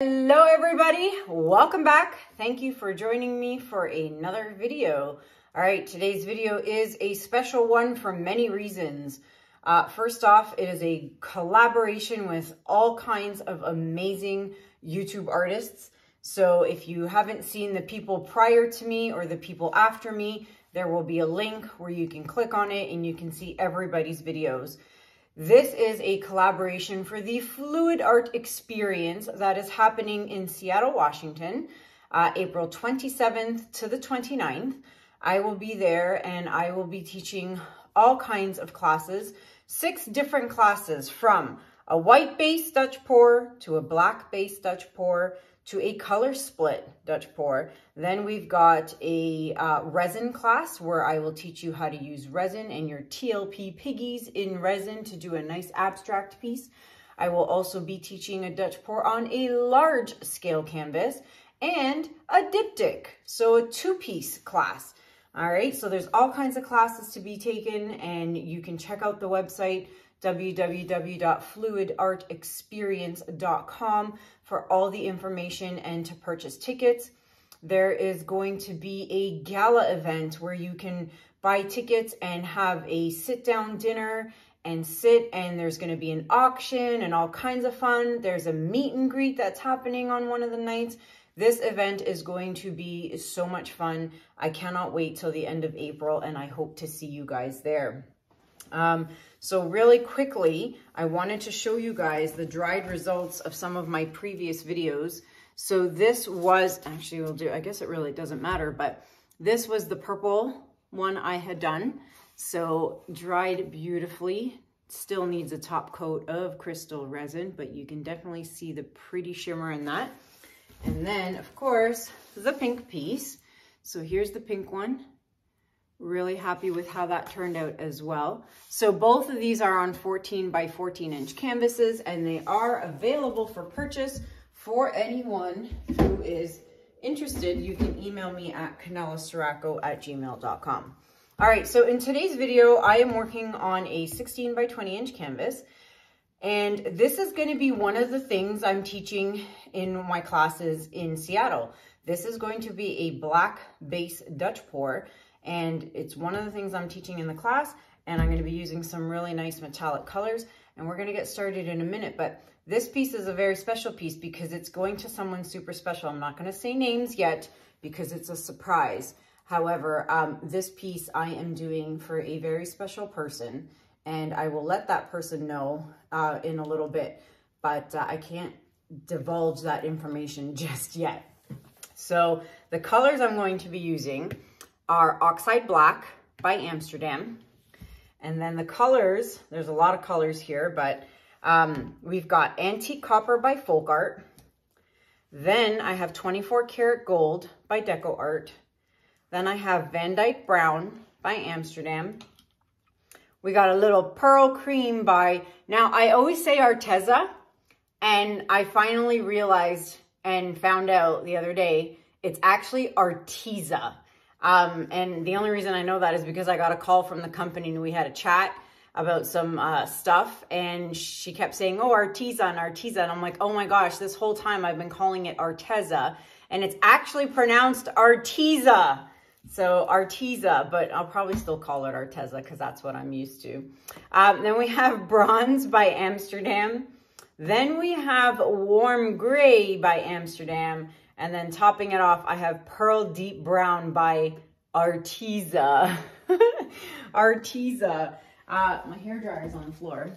Hello everybody, welcome back. Thank you for joining me for another video. All right, today's video is a special one for many reasons. Uh, first off, it is a collaboration with all kinds of amazing YouTube artists. So if you haven't seen the people prior to me or the people after me, there will be a link where you can click on it and you can see everybody's videos. This is a collaboration for the Fluid Art Experience that is happening in Seattle, Washington, uh, April 27th to the 29th. I will be there and I will be teaching all kinds of classes, six different classes from a white base Dutch pour to a black base Dutch pour to a color split Dutch pour. Then we've got a uh, resin class where I will teach you how to use resin and your TLP piggies in resin to do a nice abstract piece. I will also be teaching a Dutch pour on a large scale canvas and a diptych, so a two-piece class. All right, so there's all kinds of classes to be taken and you can check out the website www.fluidartexperience.com for all the information and to purchase tickets. There is going to be a gala event where you can buy tickets and have a sit down dinner and sit and there's going to be an auction and all kinds of fun. There's a meet and greet that's happening on one of the nights. This event is going to be so much fun. I cannot wait till the end of April and I hope to see you guys there. Um, so really quickly, I wanted to show you guys the dried results of some of my previous videos. So this was, actually we'll do, I guess it really doesn't matter, but this was the purple one I had done. So dried beautifully, still needs a top coat of crystal resin, but you can definitely see the pretty shimmer in that. And then of course, the pink piece. So here's the pink one. Really happy with how that turned out as well. So both of these are on 14 by 14 inch canvases and they are available for purchase for anyone who is interested. You can email me at kanellaciraco at gmail.com. All right, so in today's video, I am working on a 16 by 20 inch canvas. And this is gonna be one of the things I'm teaching in my classes in Seattle. This is going to be a black base Dutch pour. And it's one of the things I'm teaching in the class. And I'm going to be using some really nice metallic colors. And we're going to get started in a minute. But this piece is a very special piece because it's going to someone super special. I'm not going to say names yet because it's a surprise. However, um, this piece I am doing for a very special person. And I will let that person know uh, in a little bit. But uh, I can't divulge that information just yet. So the colors I'm going to be using are Oxide Black by Amsterdam. And then the colors, there's a lot of colors here, but um, we've got Antique Copper by FolkArt. Then I have 24 Karat Gold by DecoArt. Then I have Van Dyke Brown by Amsterdam. We got a little Pearl Cream by, now I always say Arteza, and I finally realized and found out the other day, it's actually Arteza. Um, and the only reason I know that is because I got a call from the company and we had a chat about some uh, stuff and she kept saying, oh, Arteza and Arteza. And I'm like, oh my gosh, this whole time I've been calling it Arteza and it's actually pronounced Arteza. So Arteza, but I'll probably still call it Arteza because that's what I'm used to. Um, then we have Bronze by Amsterdam. Then we have Warm Gray by Amsterdam. And then topping it off, I have Pearl Deep Brown by Arteza. Arteza. Uh, my hair dryer is on the floor.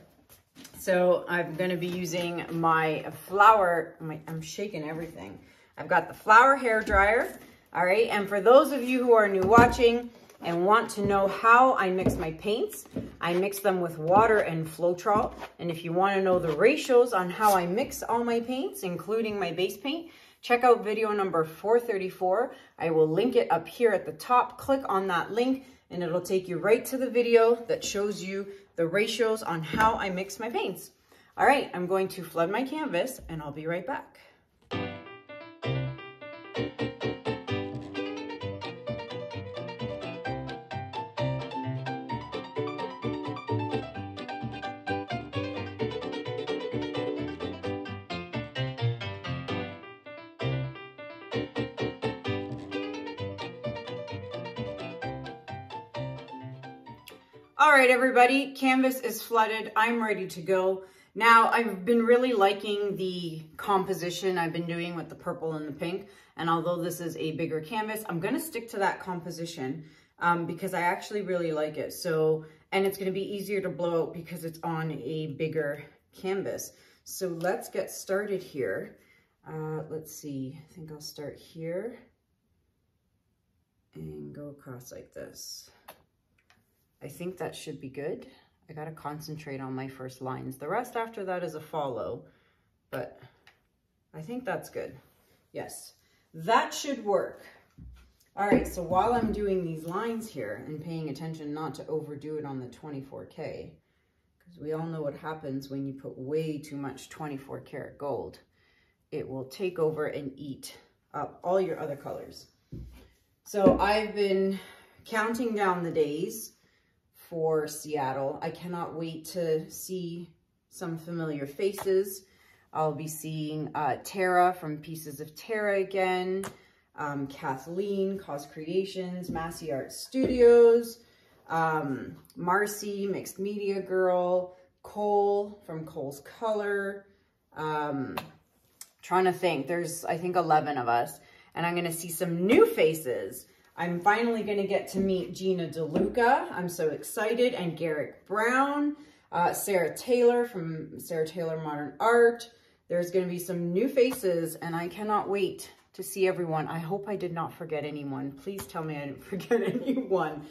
So I'm going to be using my flower. My, I'm shaking everything. I've got the flower hair dryer. All right. And for those of you who are new watching and want to know how I mix my paints, I mix them with water and Floetrol. And if you want to know the ratios on how I mix all my paints, including my base paint, Check out video number 434. I will link it up here at the top. Click on that link and it'll take you right to the video that shows you the ratios on how I mix my paints. All right, I'm going to flood my canvas and I'll be right back. All right, everybody, canvas is flooded. I'm ready to go. Now, I've been really liking the composition I've been doing with the purple and the pink. And although this is a bigger canvas, I'm going to stick to that composition um, because I actually really like it. So, and it's going to be easier to blow out because it's on a bigger canvas. So let's get started here. Uh, let's see, I think I'll start here and go across like this. I think that should be good. I got to concentrate on my first lines. The rest after that is a follow, but I think that's good. Yes, that should work. All right, so while I'm doing these lines here and paying attention not to overdo it on the 24K, because we all know what happens when you put way too much 24 karat gold. It will take over and eat up all your other colors. So I've been counting down the days for Seattle. I cannot wait to see some familiar faces. I'll be seeing uh, Tara from Pieces of Tara again, um, Kathleen, Cause Creations, Massey Art Studios, um, Marcy, Mixed Media Girl, Cole from Cole's Color. Um, trying to think, there's I think 11 of us, and I'm going to see some new faces. I'm finally going to get to meet Gina DeLuca. I'm so excited. And Garrick Brown, uh, Sarah Taylor from Sarah Taylor Modern Art. There's going to be some new faces, and I cannot wait to see everyone. I hope I did not forget anyone. Please tell me I didn't forget anyone.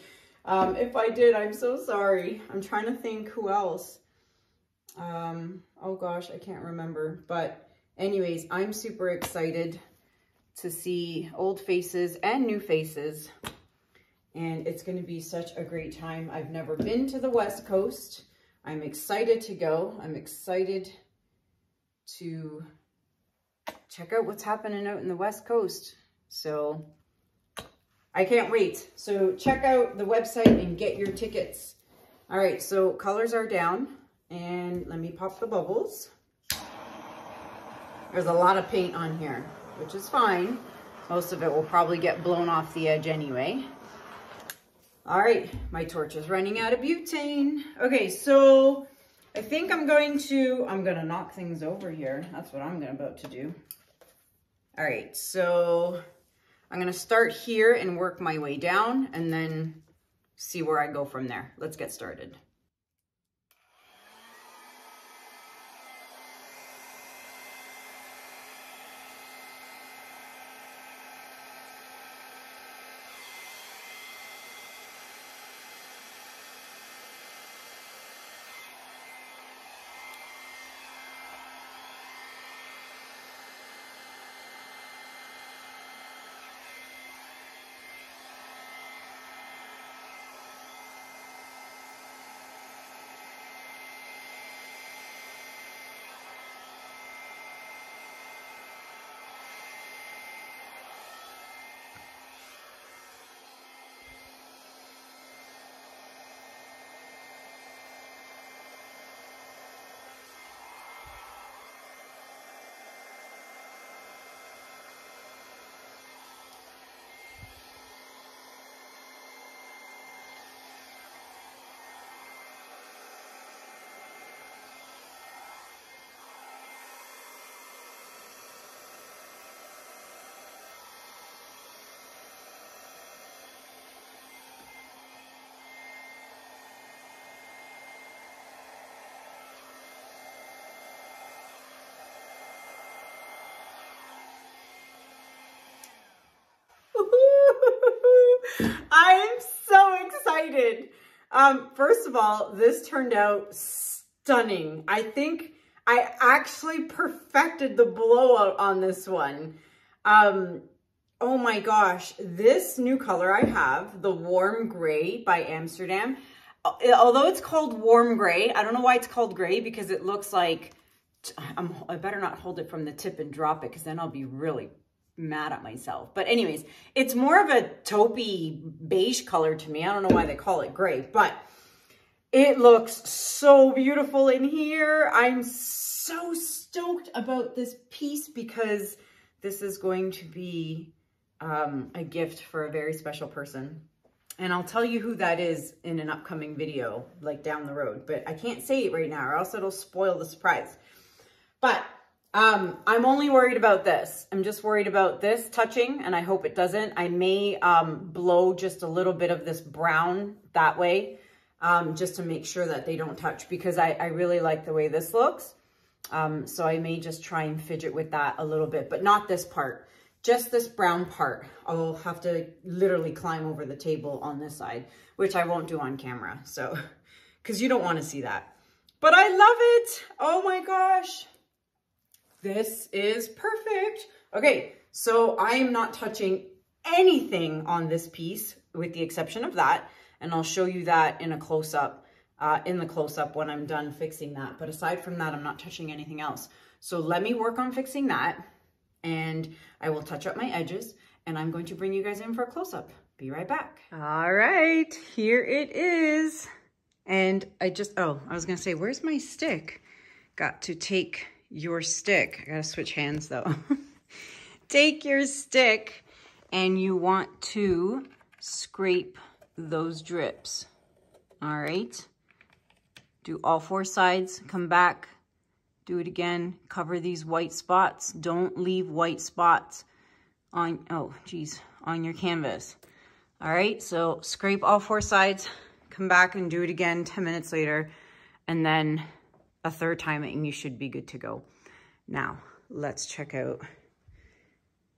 Um, if I did, I'm so sorry. I'm trying to think who else. Um, oh gosh, I can't remember. But anyways, I'm super excited to see old faces and new faces. And it's going to be such a great time. I've never been to the West Coast. I'm excited to go. I'm excited to check out what's happening out in the West Coast. So I can't wait. So check out the website and get your tickets. All right, so colors are down and let me pop the bubbles. There's a lot of paint on here, which is fine. Most of it will probably get blown off the edge anyway. All right, my torch is running out of butane. Okay, so I think I'm going to, I'm gonna knock things over here. That's what I'm about to do. All right, so I'm gonna start here and work my way down and then see where I go from there. Let's get started. I am so excited. Um, first of all, this turned out stunning. I think I actually perfected the blowout on this one. Um, oh my gosh, this new color I have, the Warm Gray by Amsterdam, uh, although it's called Warm Gray, I don't know why it's called gray because it looks like, I'm, I better not hold it from the tip and drop it because then I'll be really mad at myself. But anyways, it's more of a taupey beige color to me. I don't know why they call it gray, but it looks so beautiful in here. I'm so stoked about this piece because this is going to be um, a gift for a very special person. And I'll tell you who that is in an upcoming video, like down the road. But I can't say it right now or else it'll spoil the surprise. But um, I'm only worried about this. I'm just worried about this touching and I hope it doesn't. I may um, blow just a little bit of this brown that way um, just to make sure that they don't touch because I, I really like the way this looks. Um, so I may just try and fidget with that a little bit, but not this part just this brown part. I'll have to literally climb over the table on this side, which I won't do on camera. So, because you don't want to see that. But I love it. Oh my gosh. This is perfect. Okay, so I am not touching anything on this piece with the exception of that. And I'll show you that in a close-up, uh, in the close-up when I'm done fixing that. But aside from that, I'm not touching anything else. So let me work on fixing that and I will touch up my edges and I'm going to bring you guys in for a close-up. Be right back. All right, here it is. And I just, oh, I was gonna say, where's my stick? Got to take your stick. I gotta switch hands though. take your stick and you want to scrape those drips. All right. Do all four sides, come back, do it again. Cover these white spots. Don't leave white spots on, oh, geez, on your canvas. All right, so scrape all four sides, come back and do it again 10 minutes later, and then a third time and you should be good to go. Now, let's check out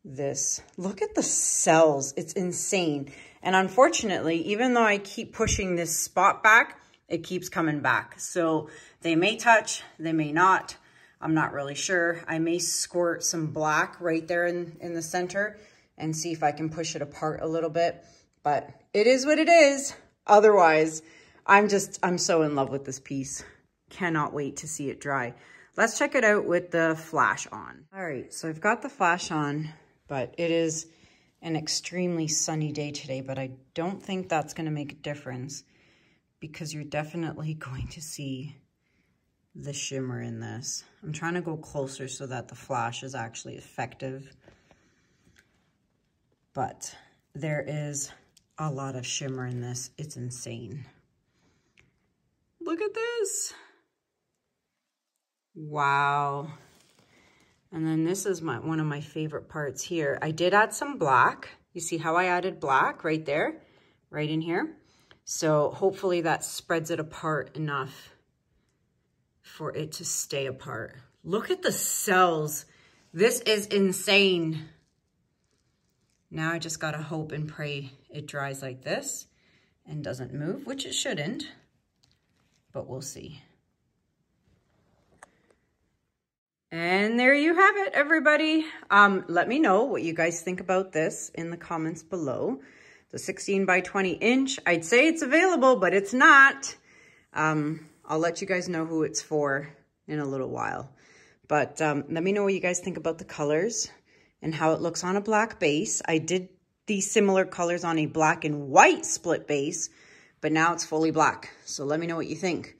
this. Look at the cells. It's insane. And unfortunately, even though I keep pushing this spot back, it keeps coming back. So they may touch, they may not. I'm not really sure. I may squirt some black right there in, in the center and see if I can push it apart a little bit. But it is what it is. Otherwise, I'm just, I'm so in love with this piece. Cannot wait to see it dry. Let's check it out with the flash on. All right, so I've got the flash on, but it is an extremely sunny day today, but I don't think that's gonna make a difference because you're definitely going to see the shimmer in this. I'm trying to go closer so that the flash is actually effective. But there is a lot of shimmer in this. It's insane. Look at this. Wow. And then this is my one of my favorite parts here. I did add some black. You see how I added black right there, right in here? So hopefully that spreads it apart enough for it to stay apart. Look at the cells. This is insane. Now I just gotta hope and pray it dries like this and doesn't move, which it shouldn't, but we'll see. And there you have it, everybody. Um, let me know what you guys think about this in the comments below. The 16 by 20 inch, I'd say it's available, but it's not. Um, I'll let you guys know who it's for in a little while. But um, let me know what you guys think about the colors and how it looks on a black base. I did these similar colors on a black and white split base, but now it's fully black. So let me know what you think.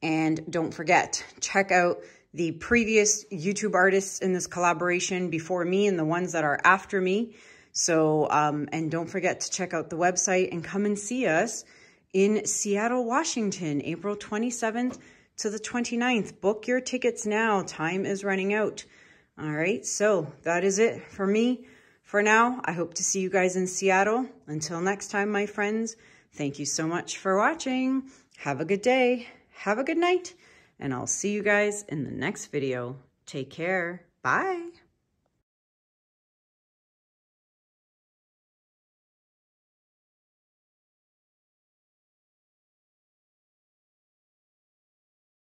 And don't forget, check out the previous YouTube artists in this collaboration before me and the ones that are after me. So, um, and don't forget to check out the website and come and see us in Seattle, Washington, April 27th to the 29th. Book your tickets now. Time is running out. All right, so that is it for me for now. I hope to see you guys in Seattle. Until next time, my friends, thank you so much for watching. Have a good day. Have a good night. And I'll see you guys in the next video. Take care. Bye.